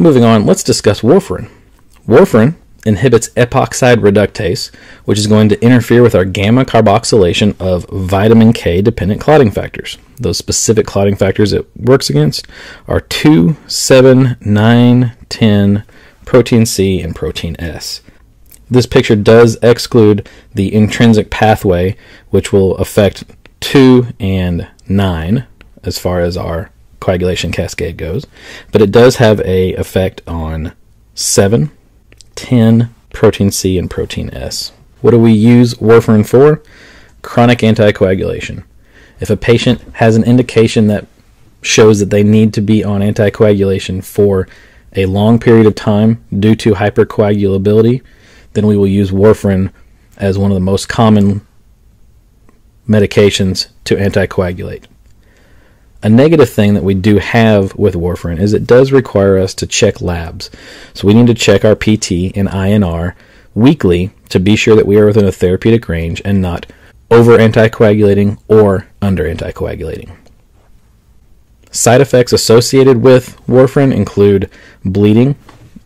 Moving on, let's discuss warfarin. Warfarin inhibits epoxide reductase, which is going to interfere with our gamma carboxylation of vitamin K dependent clotting factors. Those specific clotting factors it works against are 2, 7, 9, 10, protein C, and protein S. This picture does exclude the intrinsic pathway, which will affect 2 and 9 as far as our coagulation cascade goes, but it does have a effect on 7, 10, protein C, and protein S. What do we use warfarin for? Chronic anticoagulation. If a patient has an indication that shows that they need to be on anticoagulation for a long period of time due to hypercoagulability, then we will use warfarin as one of the most common medications to anticoagulate. A negative thing that we do have with warfarin is it does require us to check labs. So we need to check our PT and INR weekly to be sure that we are within a therapeutic range and not over anticoagulating or under anticoagulating. Side effects associated with warfarin include bleeding,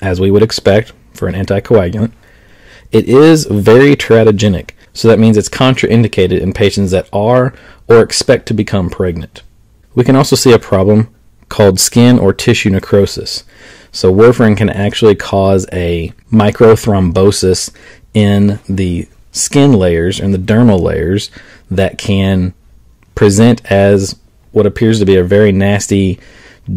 as we would expect for an anticoagulant. It is very teratogenic, so that means it's contraindicated in patients that are or expect to become pregnant. We can also see a problem called skin or tissue necrosis. So warfarin can actually cause a microthrombosis in the skin layers and the dermal layers that can present as what appears to be a very nasty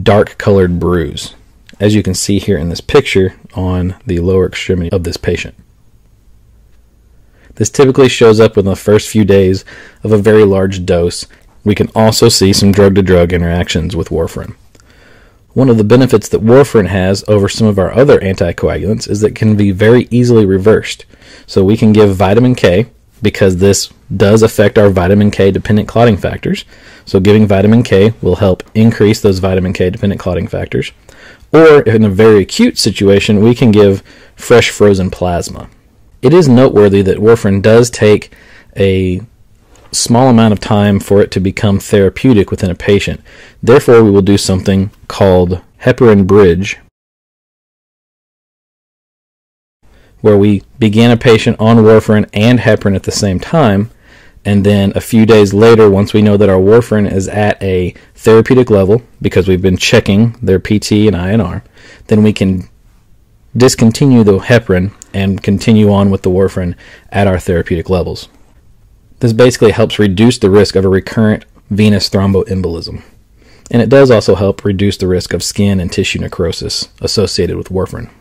dark colored bruise, as you can see here in this picture on the lower extremity of this patient. This typically shows up within the first few days of a very large dose we can also see some drug to drug interactions with warfarin. One of the benefits that warfarin has over some of our other anticoagulants is that it can be very easily reversed. So we can give vitamin K because this does affect our vitamin K dependent clotting factors. So giving vitamin K will help increase those vitamin K dependent clotting factors. Or in a very acute situation, we can give fresh frozen plasma. It is noteworthy that warfarin does take a small amount of time for it to become therapeutic within a patient. Therefore, we will do something called heparin bridge, where we begin a patient on warfarin and heparin at the same time, and then a few days later, once we know that our warfarin is at a therapeutic level, because we've been checking their PT and INR, then we can discontinue the heparin and continue on with the warfarin at our therapeutic levels. This basically helps reduce the risk of a recurrent venous thromboembolism. And it does also help reduce the risk of skin and tissue necrosis associated with warfarin.